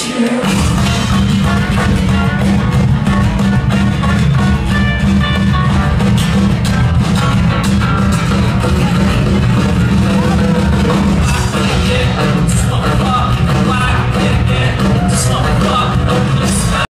you.